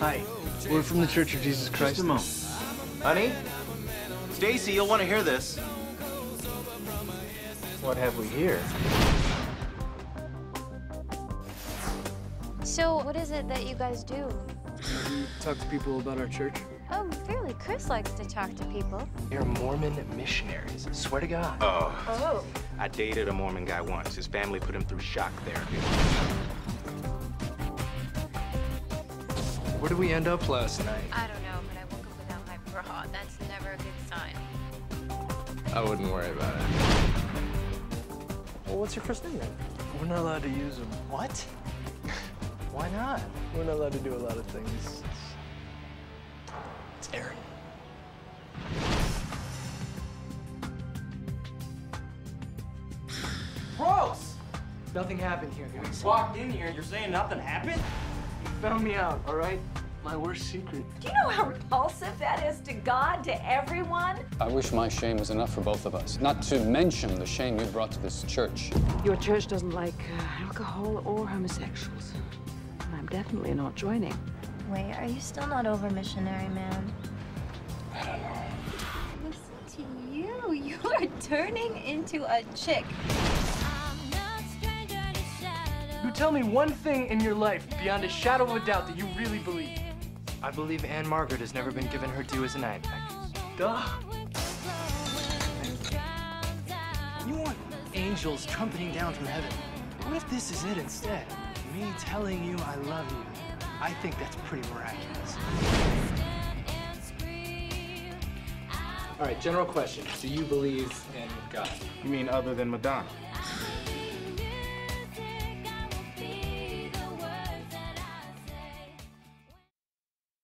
Hi, we're from the Church of Jesus Christ. Just a moment. Honey? Stacy, you'll want to hear this. What have we here? So, what is it that you guys do? Talk to people about our church. Oh, really? Chris likes to talk to people. They're Mormon missionaries. Swear to God. Oh. Oh. I dated a Mormon guy once. His family put him through shock therapy. Where did we end up last night? I don't know, but I woke up without my bra. That's never a good sign. I wouldn't worry about it. Well, what's your first name then? We're not allowed to use them. What? Why not? We're not allowed to do a lot of things. It's Aaron. Gross! Nothing happened here, guys. Walked in here, you're saying nothing happened? You found me out, all right? My worst secret. Do you know how repulsive that is to God, to everyone? I wish my shame was enough for both of us. Not to mention the shame you brought to this church. Your church doesn't like uh, alcohol or homosexuals. And I'm definitely not joining. Wait, are you still not over missionary man? I don't know. Listen to you. You are turning into a chick. You tell me one thing in your life beyond a shadow of a doubt that you really believe. I believe Ann-Margret has never been given her due as an night actress. Duh. You want angels trumpeting down from heaven. What if this is it instead? Me telling you I love you. I think that's pretty miraculous. All right, general question. Do you believe in God? You mean other than Madonna?